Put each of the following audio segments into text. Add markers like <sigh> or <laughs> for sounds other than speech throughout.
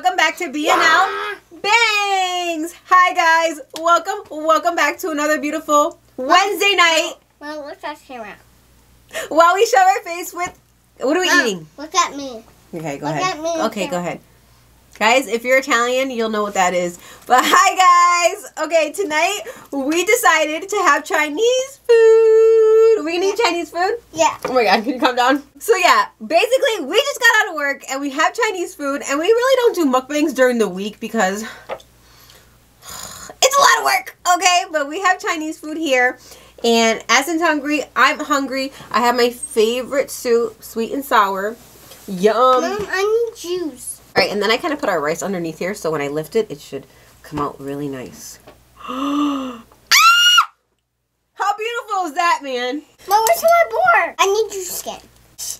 welcome back to B&L Bangz. Hi guys, welcome, welcome back to another beautiful Wednesday night. Well, look at camera. While we show our face with, what are we Mom, eating? Look at me. Okay, go look ahead. at me. Okay, go ahead. Guys, if you're Italian, you'll know what that is. But hi guys. Okay, tonight we decided to have Chinese food. Are we gonna eat Chinese food? Yeah. Oh my god, can you calm down? So yeah, basically we just got out of work and we have Chinese food and we really don't do mukbangs during the week because <sighs> it's a lot of work, okay? But we have Chinese food here. And Asin's hungry, I'm hungry. I have my favorite soup, sweet and sour. Yum. Mom, I need juice. All right, and then I kind of put our rice underneath here, so when I lift it, it should come out really nice. <gasps> Ah! How beautiful man? Mom, where's my board? I need juice again.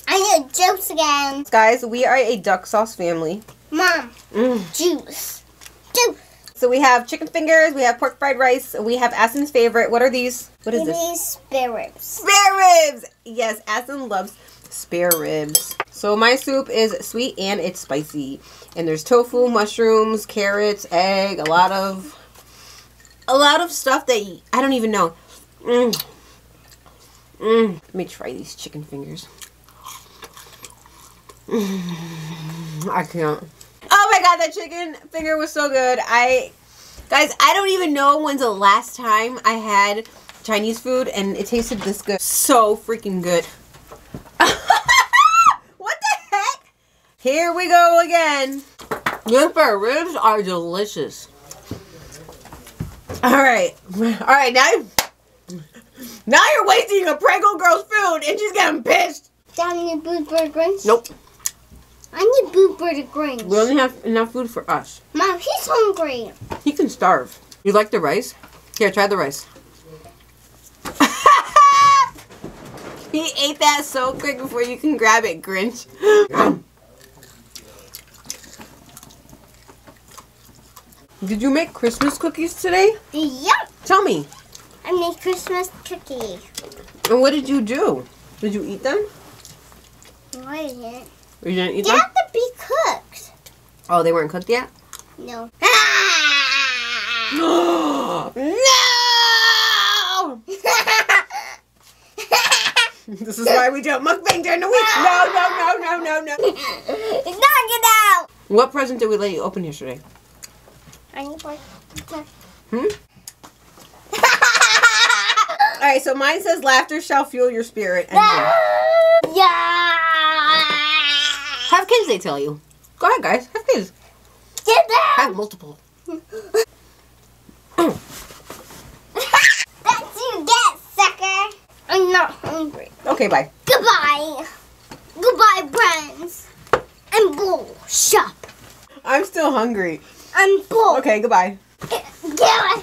I need juice again. Guys, we are a duck sauce family. Mom, Mm. juice. Juice. So we have chicken fingers, we have pork fried rice, we have Asin's favorite. What are these? What is It this? is spare ribs. Spare ribs! Yes, Asin loves spare ribs. So my soup is sweet and it's spicy. And there's tofu, mushrooms, carrots, egg, a lot of a lot of stuff that I don't even know. Mm. Mm. Let me try these chicken fingers. Mm. I can't. Oh my god, that chicken finger was so good. I guys, I don't even know when's the last time I had Chinese food and it tasted this good. So freaking good. <laughs> what the heck? Here we go again. Your ribs are delicious. All right, all right. Now, now you're wasting a Prego girl's food, and she's getting pissed. Dad, I need boob burger greens. Nope, I need boob burger greens. we only have enough food for us. Mom, he's hungry. He can starve. You like the rice? Here, try the rice. <laughs> he ate that so quick before you can grab it, Grinch. <gasps> Did you make Christmas cookies today? Yep. Tell me. I made Christmas cookies. And what did you do? Did you eat them? Is it? Or you didn't eat They them? have to be cooked. Oh, they weren't cooked yet? No. <gasps> no! No! <laughs> This is why we don't mukbang during the week. No, no, no, no, no, no. Knock it out. What present did we let you open yesterday? I need one. Hmm? All right, so mine says laughter shall fuel your spirit. And yeah. <laughs> yeah. Have kids, they tell you. Go ahead, guys. Have kids. Get down. Have multiple. <laughs> That's you get, sucker. I'm not hungry. Okay, bye. Goodbye. Goodbye, friends. I'm bull. Shop. I'm still hungry. I'm bull. Okay, goodbye. Get. Get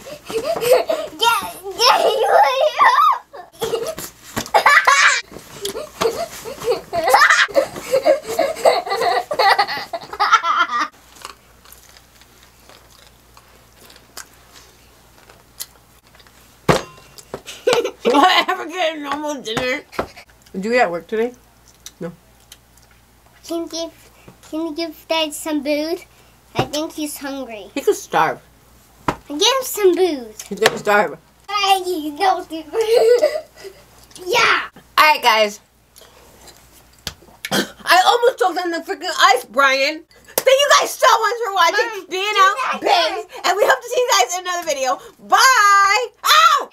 <laughs> Whatever, get a normal dinner. Do you eat at work today? No. Can you give Can you give Dad some food? I think he's hungry. He could starve. Give him some booze. He's gonna starve. Hey, you know Yeah. Alright, guys. <coughs> I almost choked on the freaking ice, Brian. Thank you guys so much for watching Mom, BNL do that And we hope to see you guys in another video. Bye!